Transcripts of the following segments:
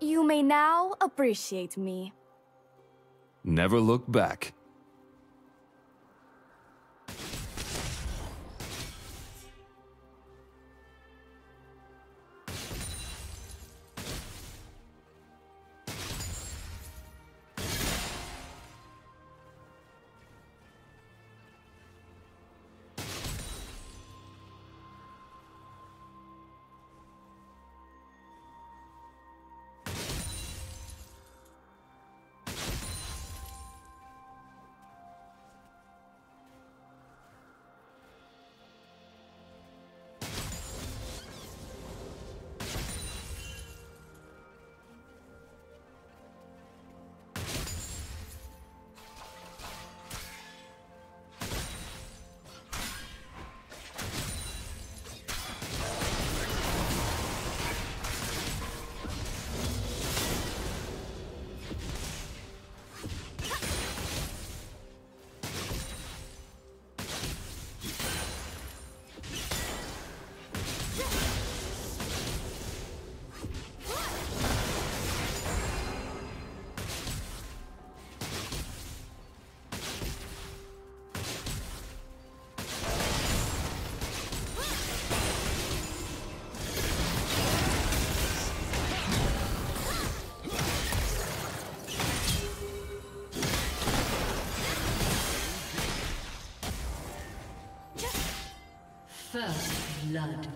You may now appreciate me. Never look back. First blood.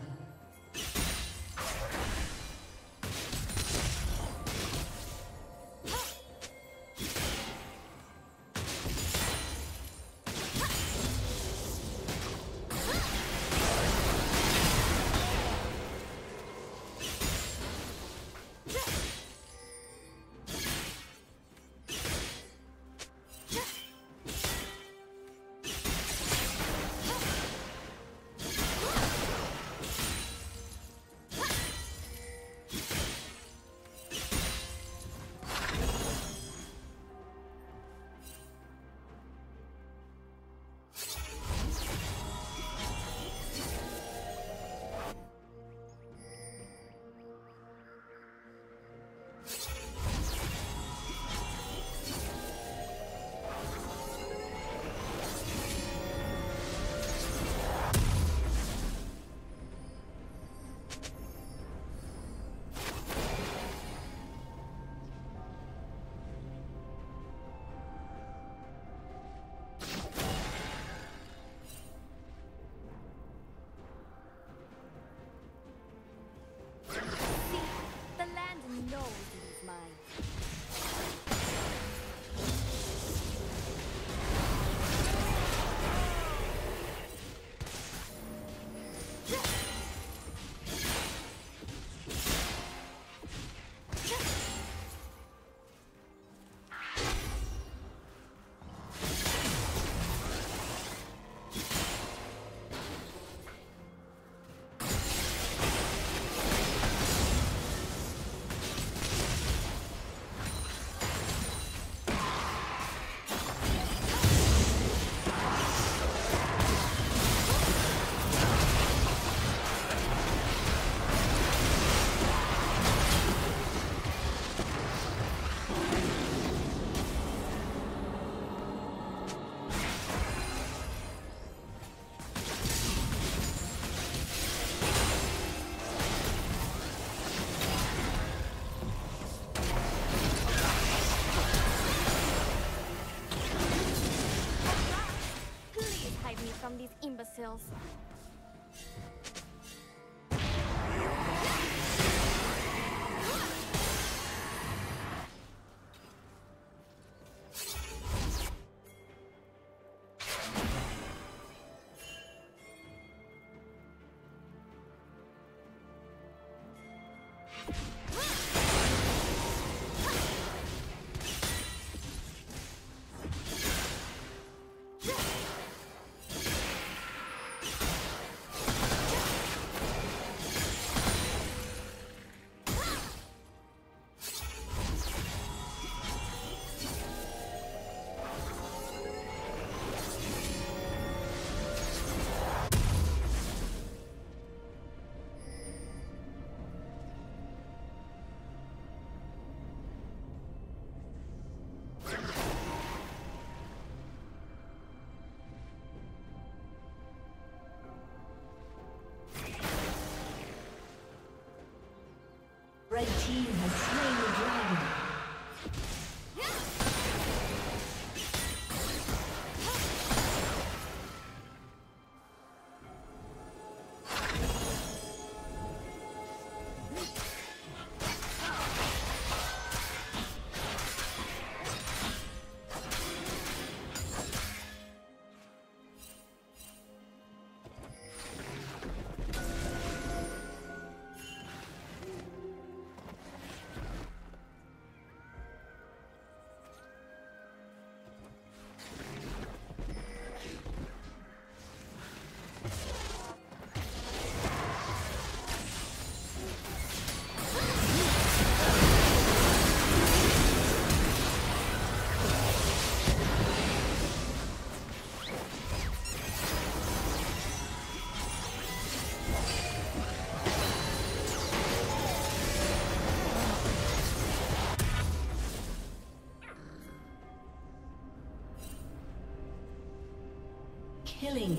These team has slain Killing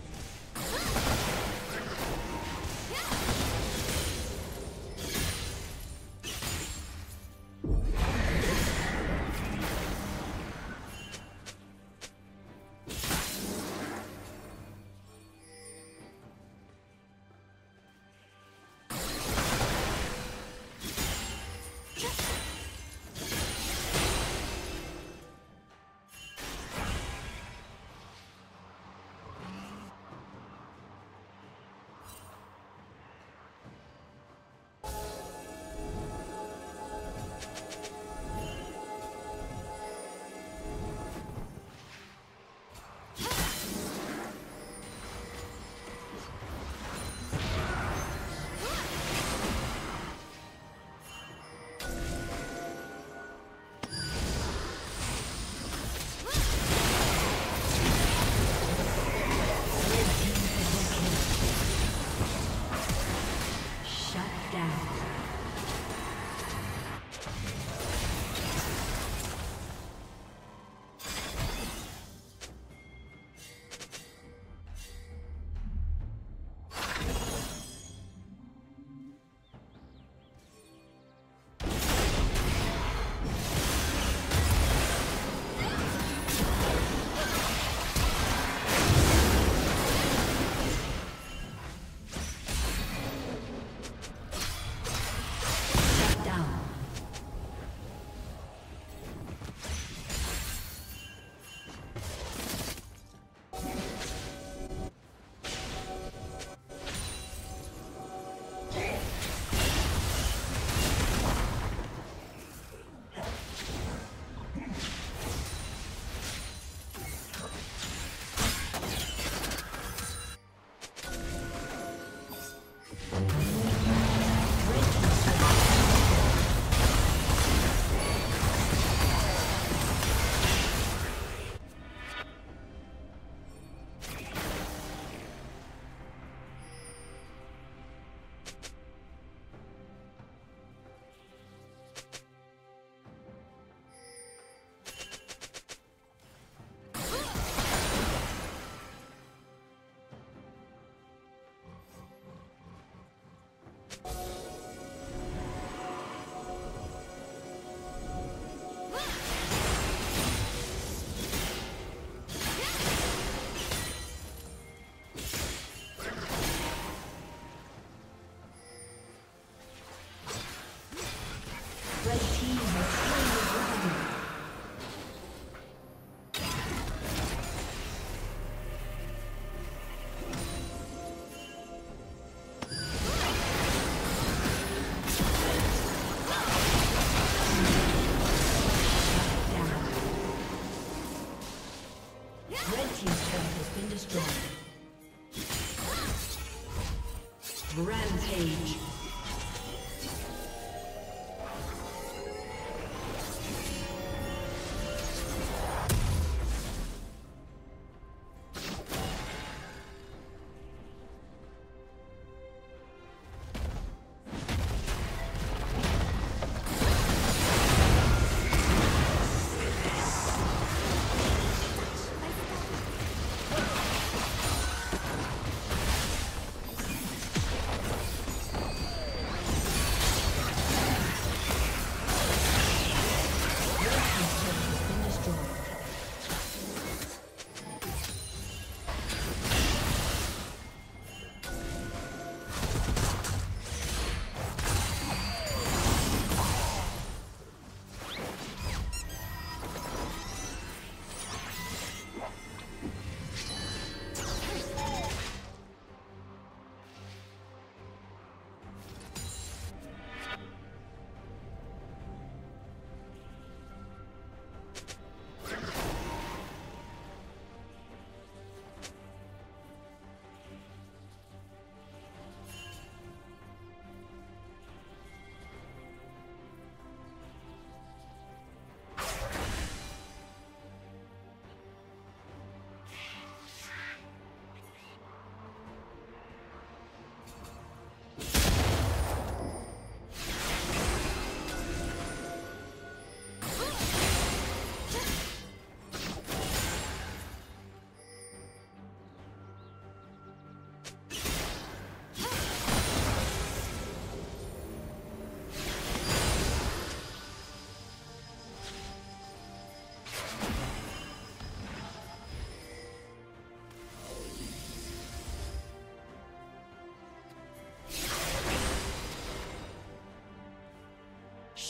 down.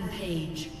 Rampage.